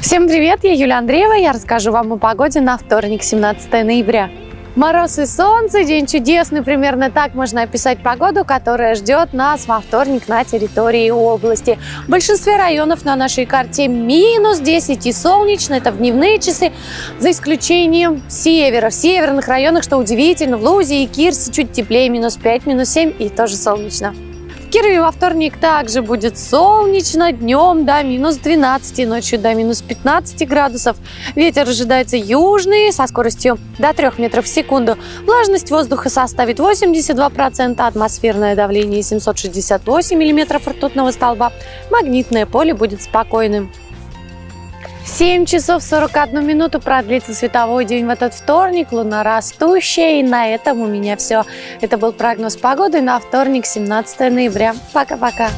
Всем привет, я Юлия Андреева, я расскажу вам о погоде на вторник, 17 ноября. Мороз и солнце, день чудесный, примерно так можно описать погоду, которая ждет нас во вторник на территории области. В большинстве районов на нашей карте минус 10 и солнечно, это в дневные часы, за исключением севера. В северных районах, что удивительно, в Лузе и Кирсе чуть теплее, минус 5, минус 7 и тоже солнечно. Кирове во вторник также будет солнечно, днем до минус 12, ночью до минус 15 градусов. Ветер ожидается южный, со скоростью до 3 метров в секунду. Влажность воздуха составит 82%, атмосферное давление 768 миллиметров ртутного столба. Магнитное поле будет спокойным. 7 часов 41 минуту продлится световой день в этот вторник, луна растущая. И на этом у меня все. Это был прогноз погоды на вторник, 17 ноября. Пока-пока.